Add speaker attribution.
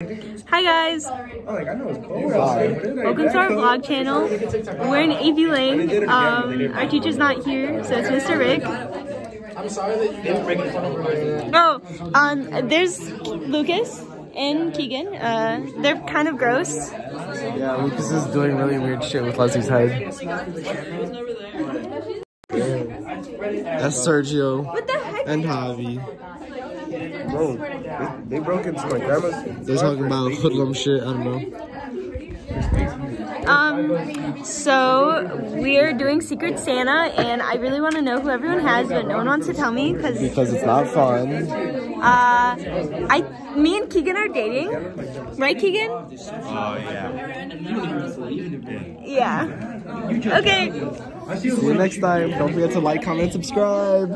Speaker 1: Hi guys,
Speaker 2: Oh, like I know it's cold outside. but it's not
Speaker 1: welcome to our vlog channel. We're in AV Lane. Um, our teacher's not here, so it's Mr. Rick. I'm sorry that you didn't break Oh, um, there's Lucas and Keegan. Uh, they're kind of gross.
Speaker 3: Yeah, Lucas is doing really weird shit with Leslie's head. That's Sergio
Speaker 1: What the heck?
Speaker 3: and Javi.
Speaker 2: Bro, they, they broke into my grandma's.
Speaker 3: They're talking about hoodlum shit. I don't know.
Speaker 1: Um, so we're doing Secret Santa, and I really want to know who everyone has, but no one wants to tell me because
Speaker 3: Because it's not fun.
Speaker 1: uh, I, me and Keegan are dating, right, Keegan?
Speaker 4: Oh yeah.
Speaker 1: Yeah. Okay.
Speaker 3: See you next time. Don't forget to like, comment, subscribe.